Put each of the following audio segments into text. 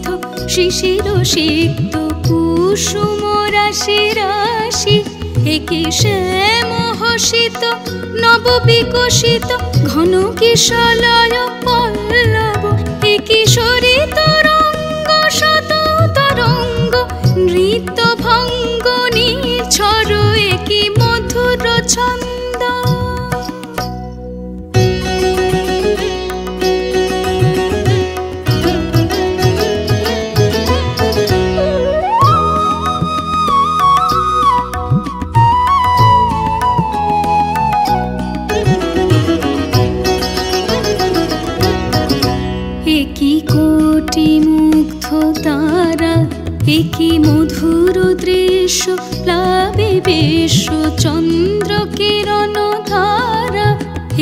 স্নিগ্ধ শিশির সিক্ত কুসুম রাশি রাশি। একে শ্যাম হসিত নব বিকশিত ঘন কিশলয় পল্লব। একে সরিত রঙ্গ শত তরঙ্গ নৃত্য ভঙ্গ নিছর একে মধুর ছন্দ। চন্দ্র কিরণ ধারা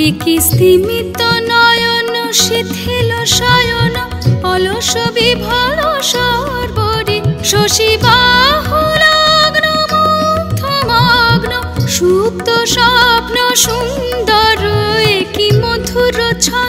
একই স্তিমিত নয়ন, শিথিল শয়ন, অলস বিভল সর্বরি, শশী বাহুলগ্ন মুগ্ধ মগ্ন সুপ্ত স্বপ্ন সুন্দর একই মধুর ছন্দ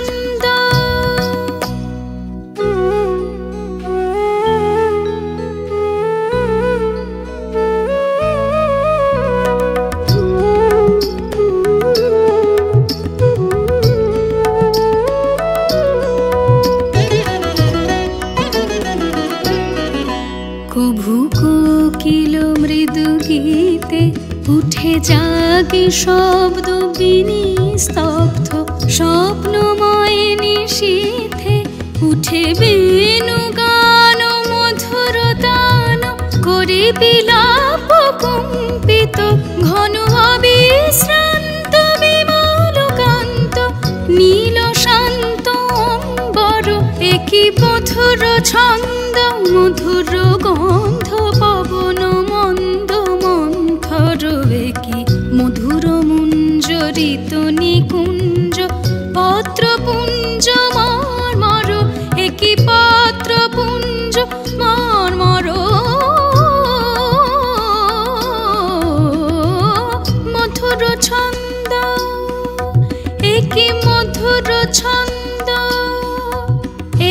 শব্দ বিনি স্তব্ধ স্বপ্নময় নিশীথে উঠে বেনু গান, মধুর দান করে বিলাপ কম্পিত, ঘন অবিশ্রান্ত বিমল কান্ত, নীল শান্ত অম্বর, একই মধুর ছন্দ, মধুর গন্ধ পবন মুঞ্জরিত নিকুঞ্জ পত্রপুঞ্জ মর্মর একই পত্রপুঞ্জ মর্মর মধুর ছন্দ, একই মধুর ছন্দ,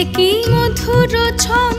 একই মধুর ছন্দ।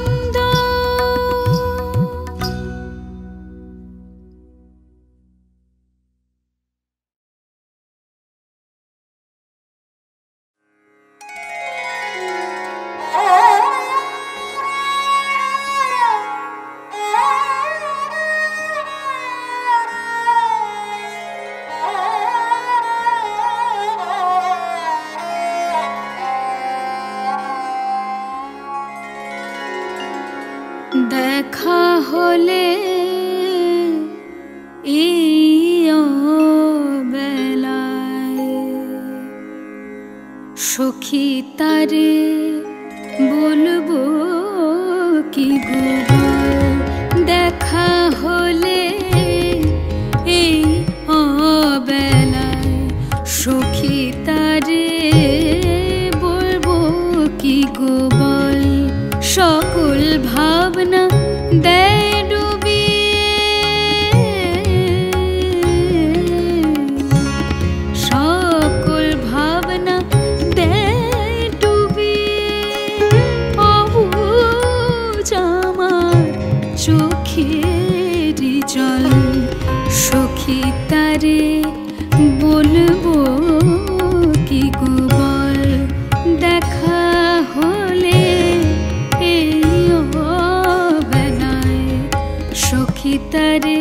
সখী তারে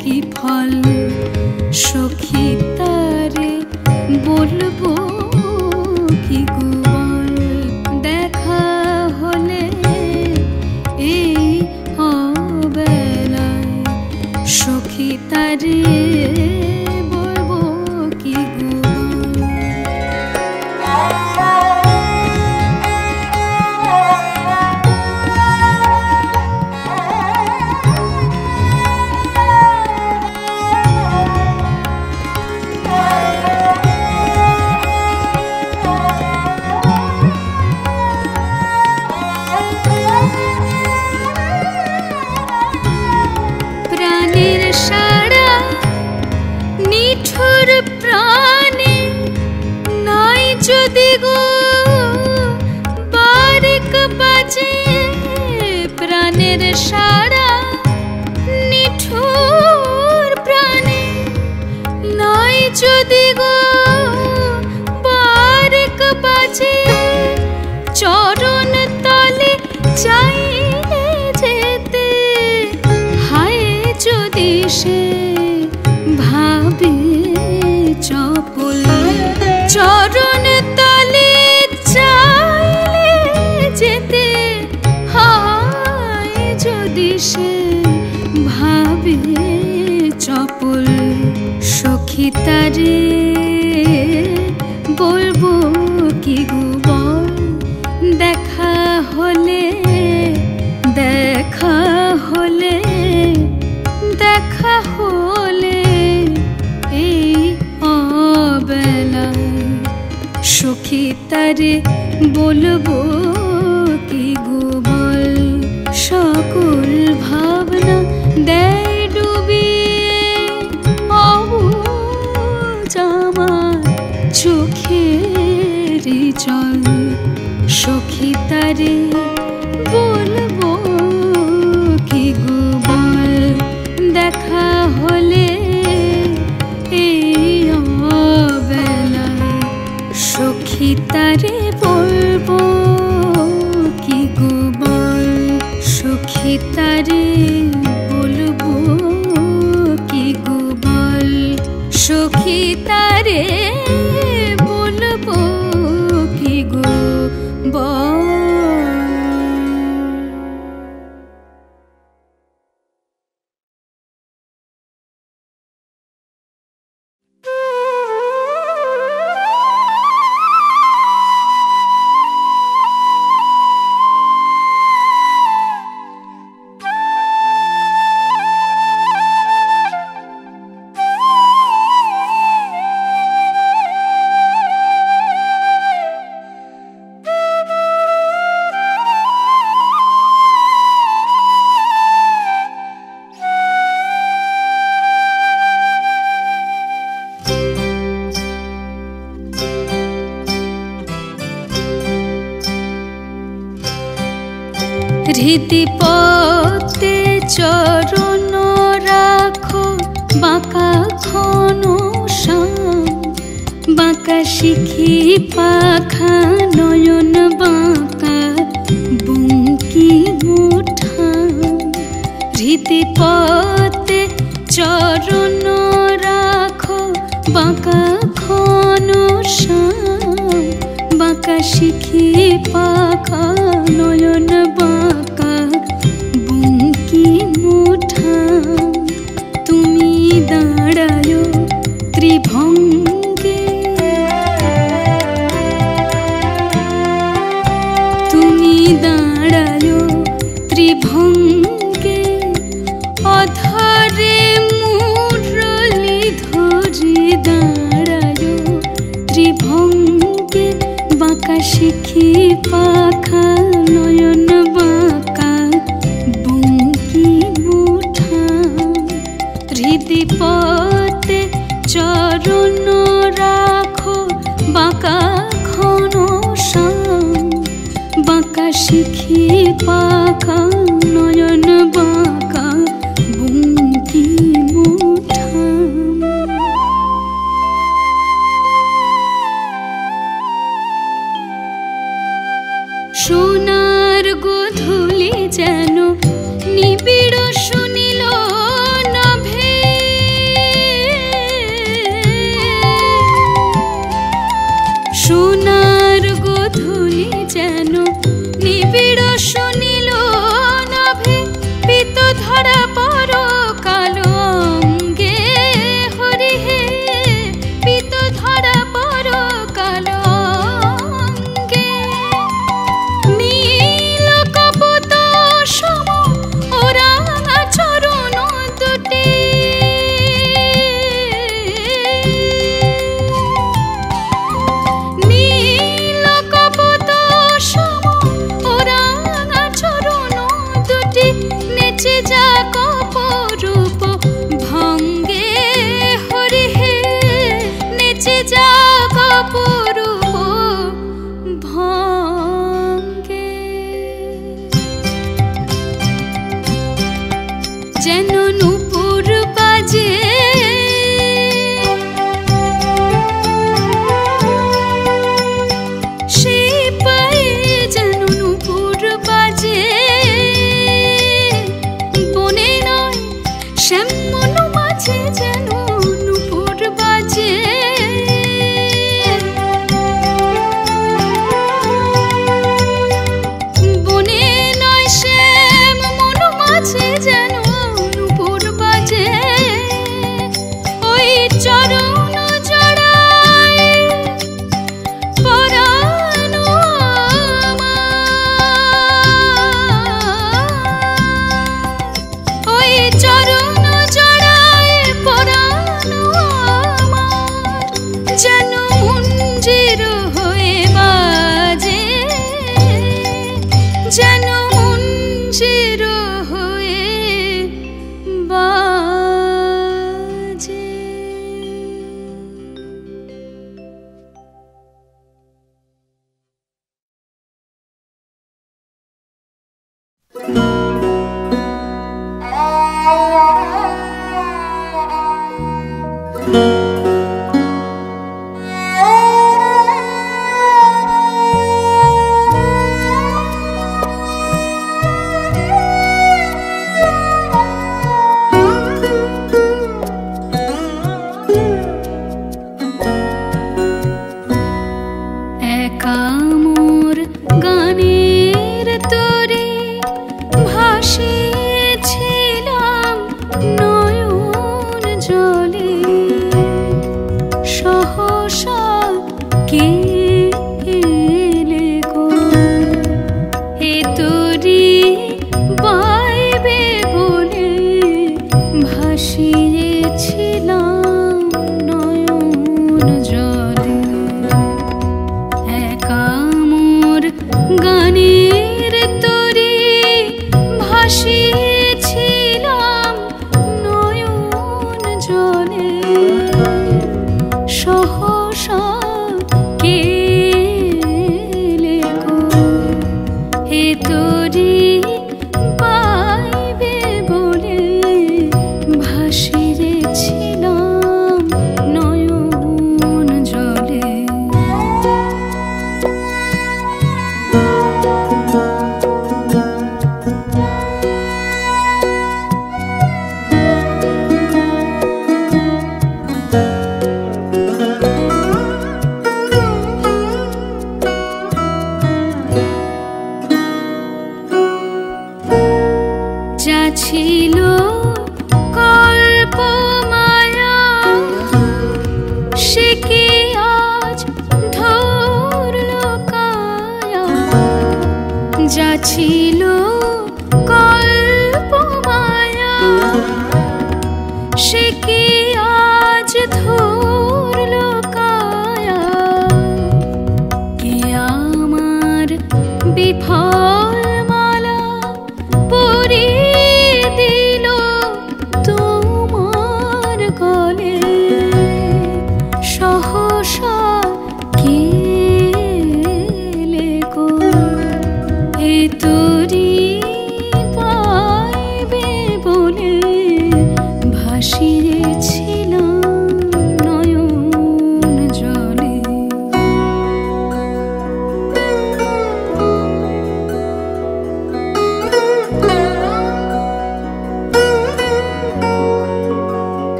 কি ফল সখী তার বলব? রে, বলব কি গুবল দেখা হলে দেখা হলে দেখা হলে এই অবেলায় সখী তারে বলব idea tipo ভাসিয়েছিলাম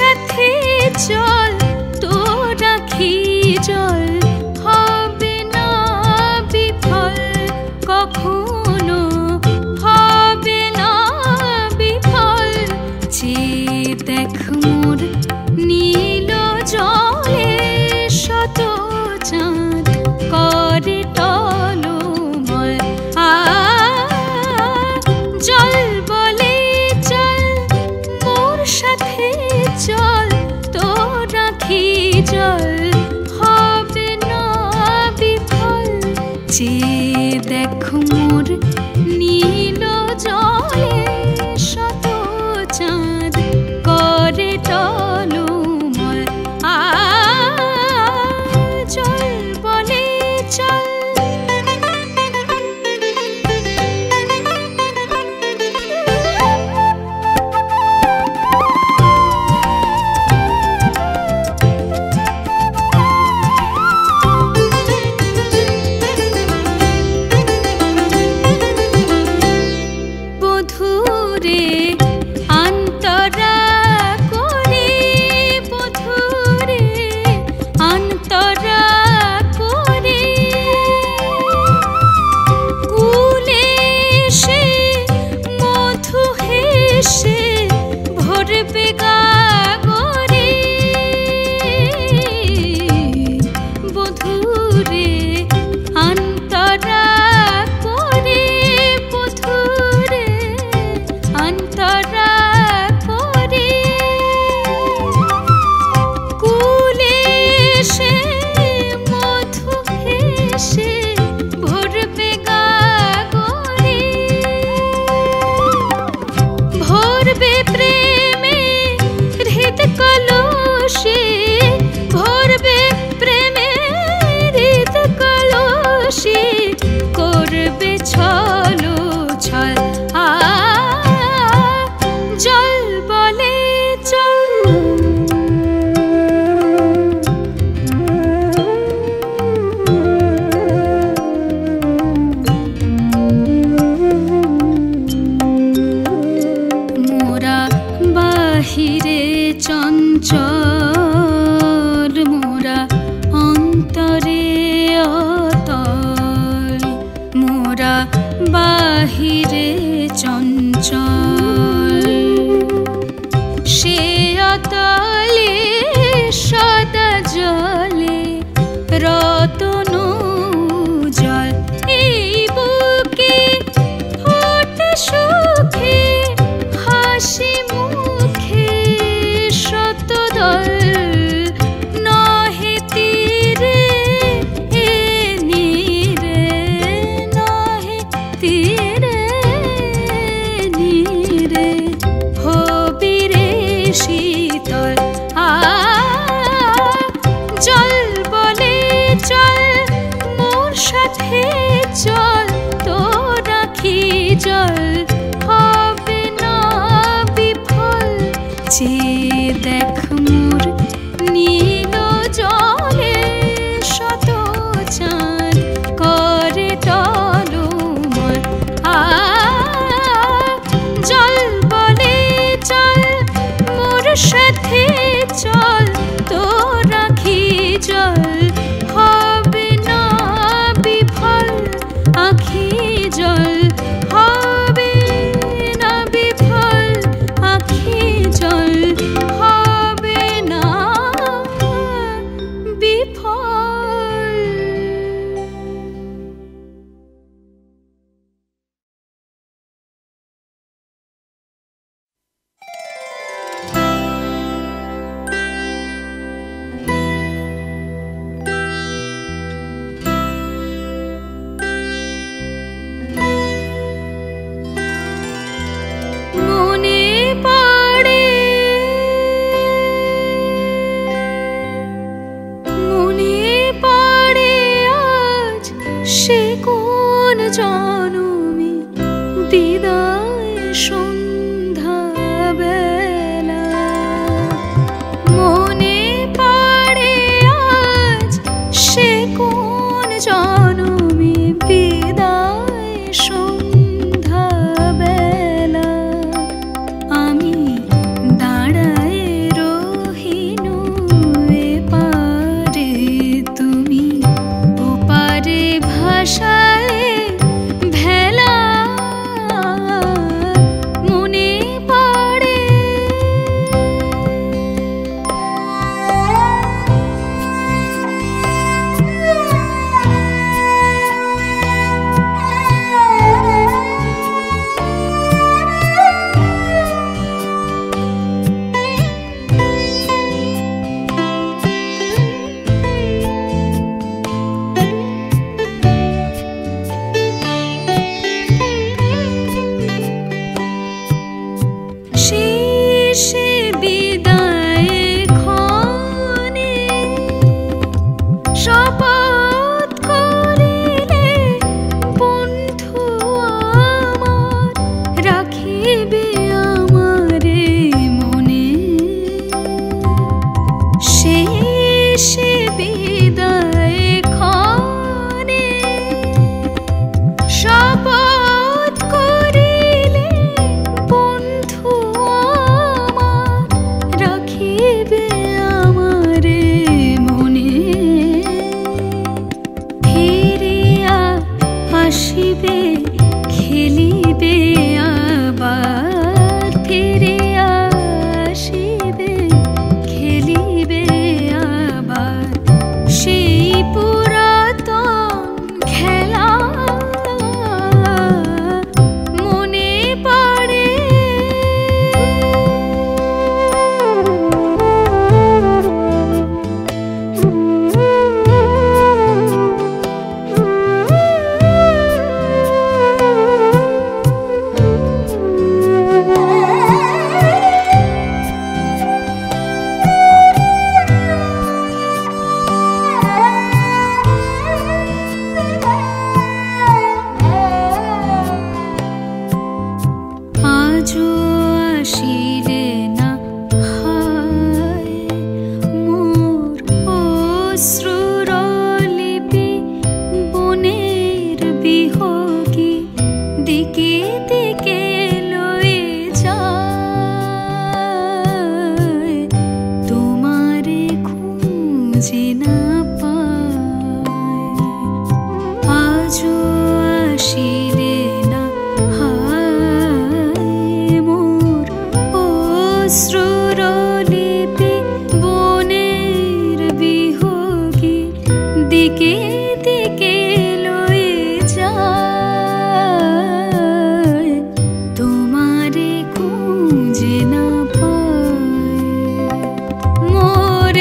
সাথে চল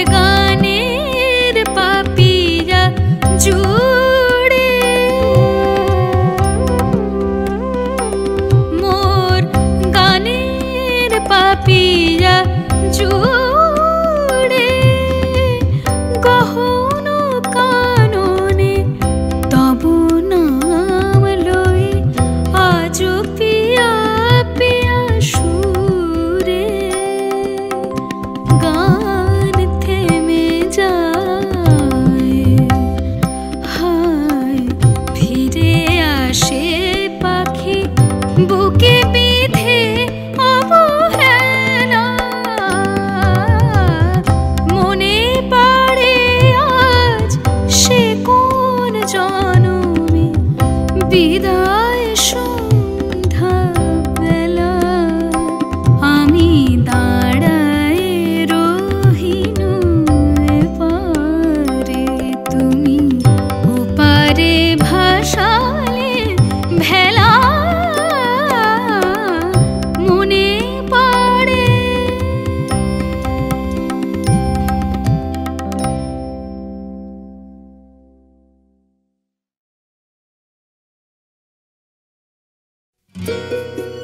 got মধুর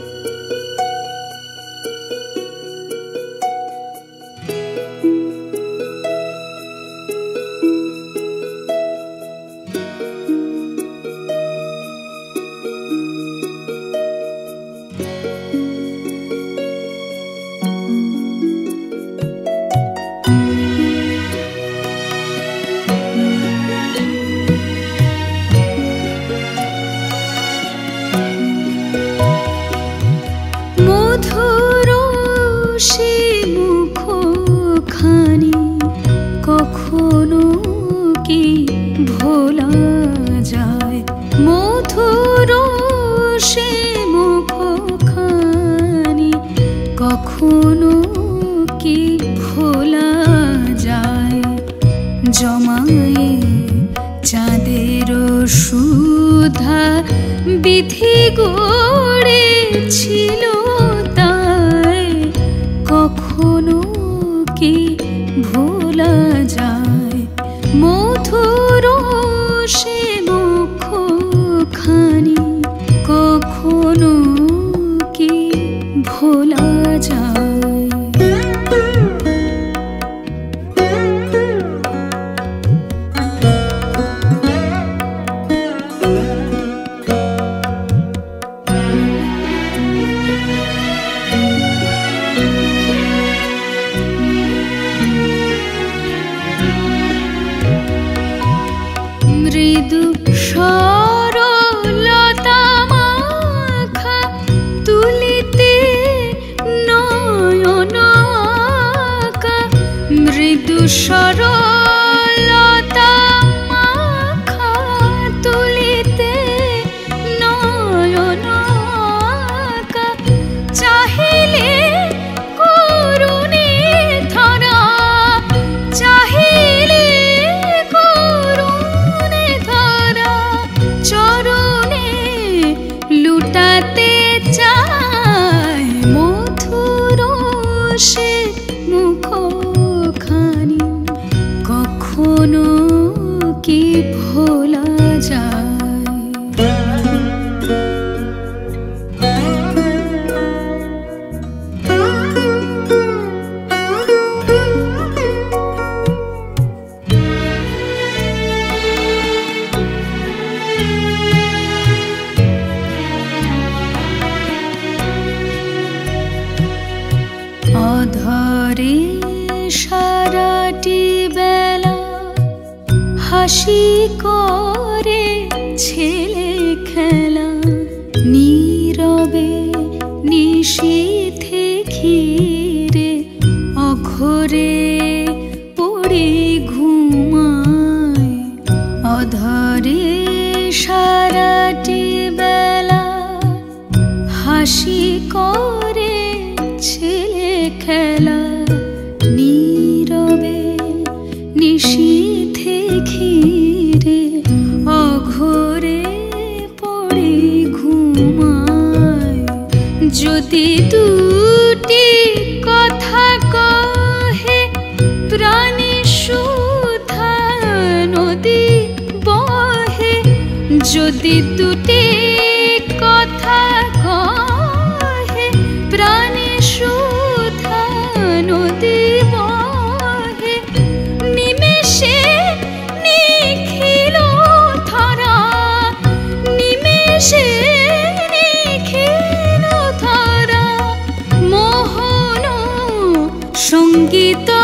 ইঙ্গিত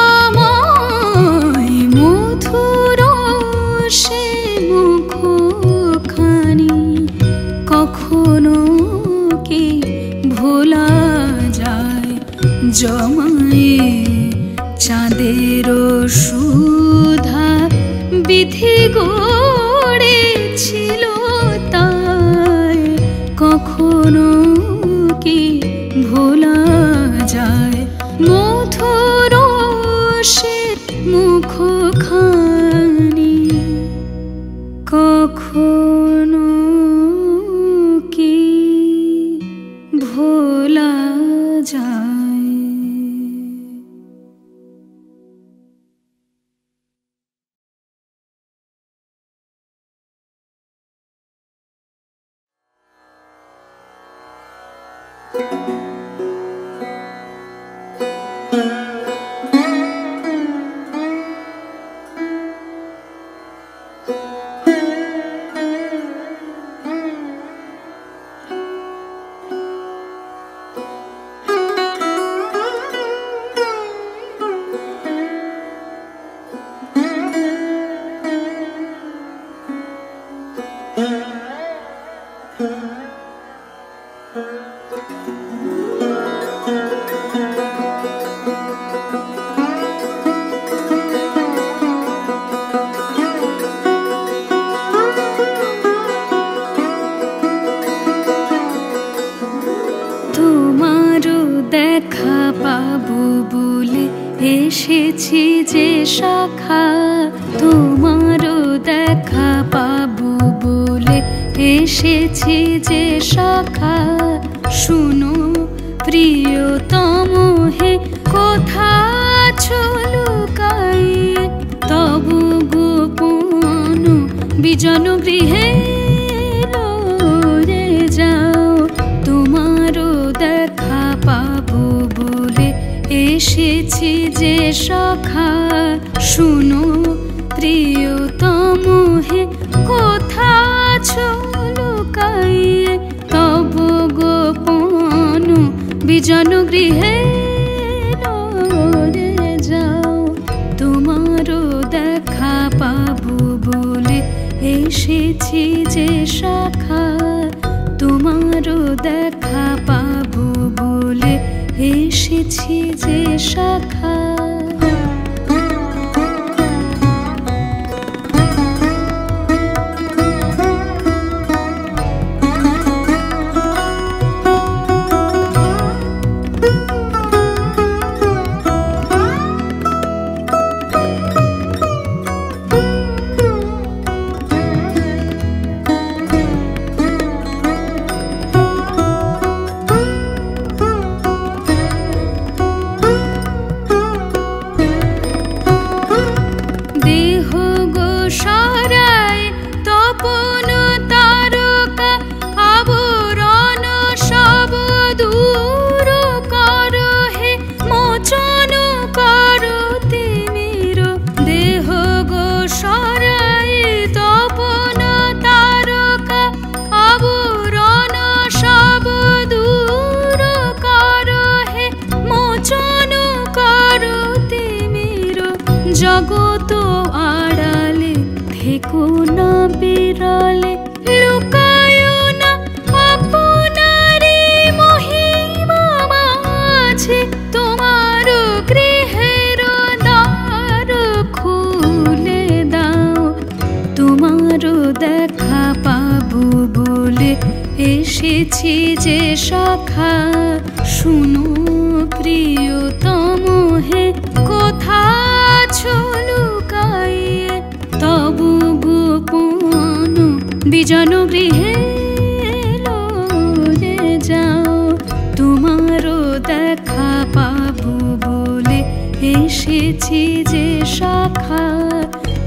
shock জনগৃহে রে যাও, তোমারও দেখা পাবো বলে এসেছি যে শাখা।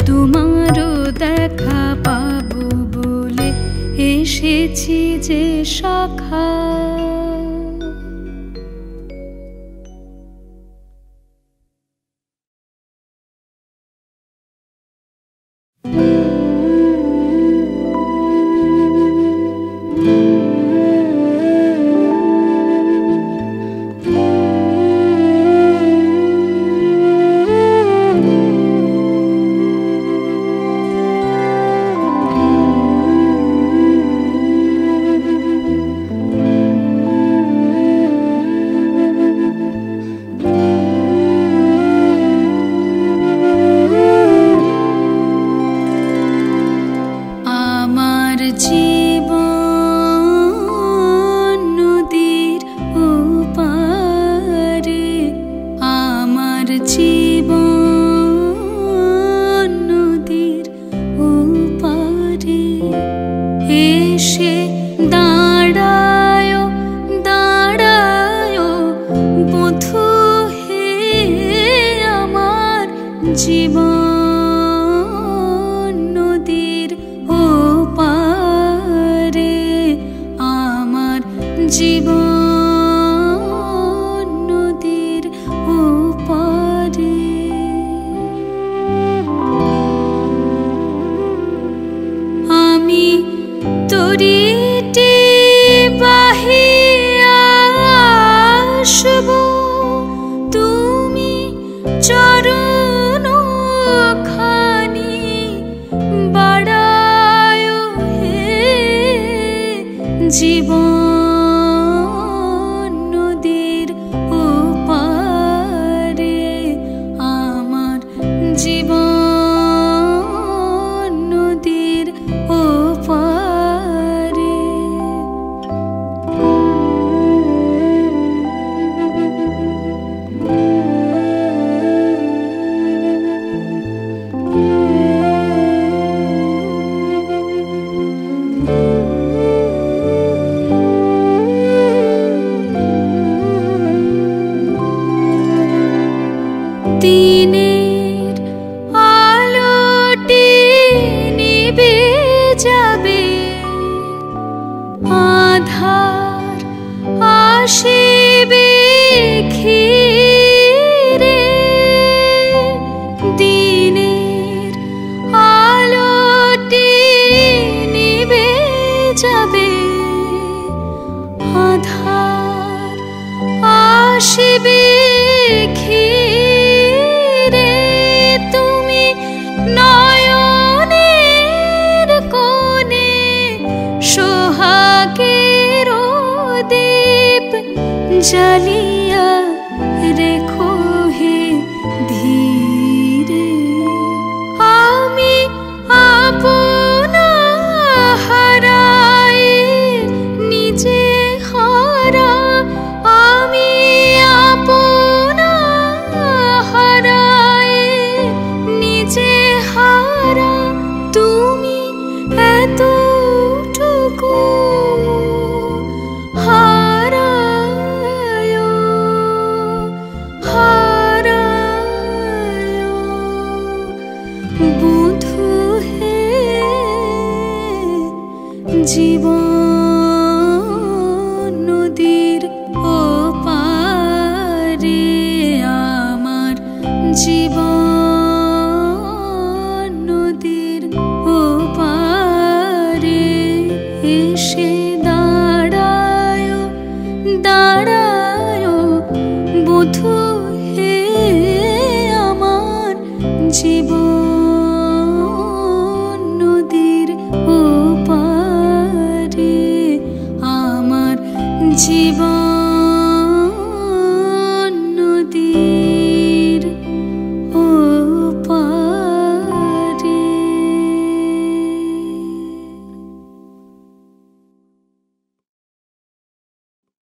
তোমারও দেখা পাবো বলে এসেছি যে শাখা।